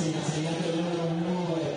Insegnante número uno de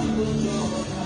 Dumbledore